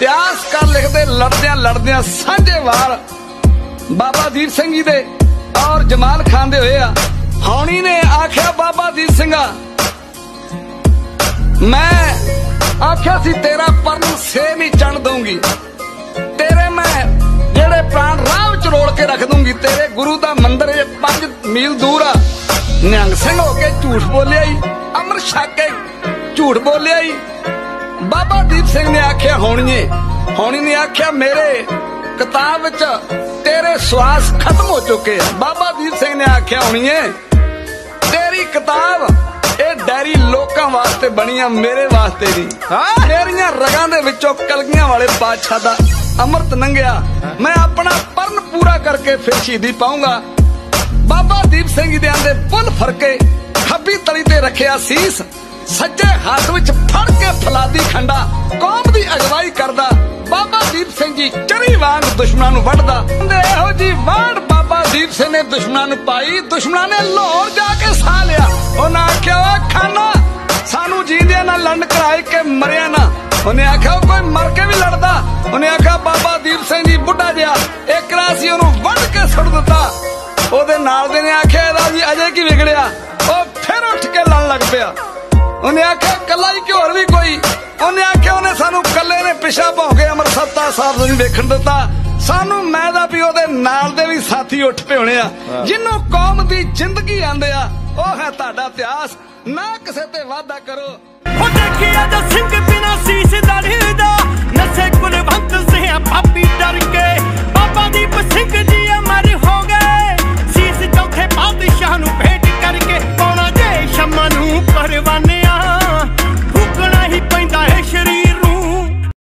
ਇਤਿਹਾਸ ਕਰ ਲਿਖਦੇ, ਲੜਦਿਆਂ ਲੜਦਿਆਂ ਸਾਂਝੇ ਬਾਬਾ ਦੀਪ ਸਿੰਘ ਜੀ ਦੇ ਔਰ ਜਮਾਲ ਖਾਨ ਦੇ ਹੋਏ ਆ। ਹੌਣੀ ਨੇ ਆਖਿਆ, ਬਾਬਾ ਦੀਪ ਸਿੰਘਾ ਮੈਂ ਆਖਿਆ ਸੀ ਤੇਰਾ ਪਰਨ ਸੇ ਨਹੀਂ ਚਣ ਦਊਂਗੀ। ਤੇਰੇ ਮੈਂ ਜਿਹੜੇ ਪ੍ਰਾਣ ਰਾਹ ਵਿੱਚ ਰੋਲ ਕੇ ਰੱਖ ਦੂੰਗੀ ਤੇਰੇ ਗੁਰੂ ਦਾ ਮੰਦਿਰ ਇਹ 5 ਮੀਲ ਦੂਰ ਆ। ਨਿਹੰਗ ਸਿੰਘ ਹੋ ਕੇ ਝੂਠ ਬੋਲਿਆ ਈ, ਅਮਰ ਛਕ ਕੇ ਝੂਠ ਬੋਲਿਆ ਈ। ਬਾਬਾ ਦੀਪ ਸਿੰਘ ਨੇ ਆਖਿਆ ਹੋਣੀਏ ਹੋਣੀ ਨੇ ਆਖਿਆ ਮੇਰੇ ਕਿਤਾਬ ਵਿੱਚ ਤੇਰੇ ਸਵਾਸ ਖਤਮ ਹੋ ਚੁੱਕੇ ਆ। ਬਾਬਾ ਦੀਪ ਸਿੰਘ ਨੇ ਆਖਿਆ ਹੋਣੀਏ ਤੇਰੀ ਕਿਤਾਬ ਇਹ ਡੈਰੀ ਲੋਕਾਂ ਵਾਸਤੇ ਬਣੀ ਆ ਮੇਰੇ ਵਾਸਤੇ ਨਹੀਂ ਮੇਰੀਆਂ ਰਗਾਂ ਦੇ ਵਿੱਚੋਂ ਕਲਗੀਆਂ ਵਾਲੇ ਬਾਦਸ਼ਾਹ ਦਾ ਅੰਮ੍ਰਿਤ ਲੰਘਿਆ ਮੈਂ ਆਪਣਾ ਪਰਨ ਪੂਰਾ ਕਰਕੇ ਫਿਰ ਸ਼ਹੀਦੀ ਪਾਉਂਗਾ ਬਾਬਾ ਦੀਪ ਸਿੰਘ ਦੇ ਆਂਦੇ ਪੁੱਲ ਫਰਕੇ ਖੱਬੀ ਤਲੀ ਤੇ ਰੱਖਿਆ ਸੀਸ। ਸੱਜੇ ਹੱਥ ਵਿੱਚ ਫੜ ਕੇ ਫਲਾਦੀ ਖੰਡਾ, ਕੌਮ ਦੀ ਅਗਵਾਈ ਕਰਦਾ, ਬਾਬਾ ਦੀਪ ਸਿੰਘ ਜੀ ਚਰੀ ਵਾਂਗ ਦੁਸ਼ਮਣਾਂ ਨੂੰ ਵੱਢਦਾ। ਇਹੋ ਜੀ ਵਾੜ ਬਾਬਾ ਦੀਪ ਸਿੰਘ ਨੇ ਦੁਸ਼ਮਣਾਂ ਨੂੰ ਪਾਈ, ਦੁਸ਼ਮਣਾਂ ਨੇ ਲਾਹੌਰ ਜਾ ਕੇ ਸਾਹ ਲਿਆ। ਉਹਨਾਂ ਆਖਿਆ ਖਾਨਾ, ਸਾਨੂੰ ਜੀਂਦਿਆਂ ਨਾਲ ਲੰਡ ਕਰਾਏ ਕਿ ਮਰਿਆ ਨਾ? ਉਹਨੇ ਆਖਿਆ ਉਹ ਕੋਈ ਮਰ ਕੇ ਵੀ ਲੜਦਾ। ਉਹਨੇ ਆਖਿਆ, ਬਾਬਾ ਦੀਪ ਸਿੰਘ ਜੀ ਬੁੱਢਾ ਜਿਹਾ, ਇੱਕ ਰਾਸੀ ਉਹਨੂੰ ਵੱਢ ਕੇ ਸੁੱਟ ਦਿੱਤਾ। ਉਹਦੇ ਨਾਲ ਦੇ ਨੇ ਆਖਿਆ, ਇਹਦਾ ਜੀ ਅਜੇ ਕੀ ਵਿਗੜਿਆ? ਉਹ ਫਿਰ ਉੱਠ ਕੇ ਲੜਨ ਲੱਗ ਪਿਆ। ਉਹਨੇ ਆਖਿਆ ਕੱਲਾ ਹੀ ਹੋਰ ਵੀ ਕੋਈ। ਉਹਨੇ ਆਖਿਆ ਉਹਨੇ ਸਾਨੂੰ ਕੱਲੇ ਨੇ ਪਿਛਾ ਭੌਂ ਕੇ ਅਮਰਸੱਤਾ ਸਾਹਿਬ ਨੂੰ ਨਹੀਂ ਵੇਖਣ ਦਿੱਤਾ। ਸਾਨੂੰ ਮੈਂ ਦਾ ਵੀ ਉਹਦੇ ਨਾਲ ਦੇ ਵੀ ਸਾਥੀ ਉੱਠ ਪਏ ਹੋਣੇ ਆ। ਜਿਹਨੂੰ ਕੌਮ ਦੀ ਜ਼ਿੰਦਗੀ ਆਂਦੇ ਆ ਉਹ ਹੈ ਤੁਹਾਡਾ ਇਤਿਹਾਸ। ਨਾ ਕਿਸੇ ਤੇ ਵਾਅਦਾ ਕਰੋ। ਉਹ ਦੇਖਿਆ ਦਾ ਸਿੰਘ ਬਿਨਾ ਸੀਸ ਦਾ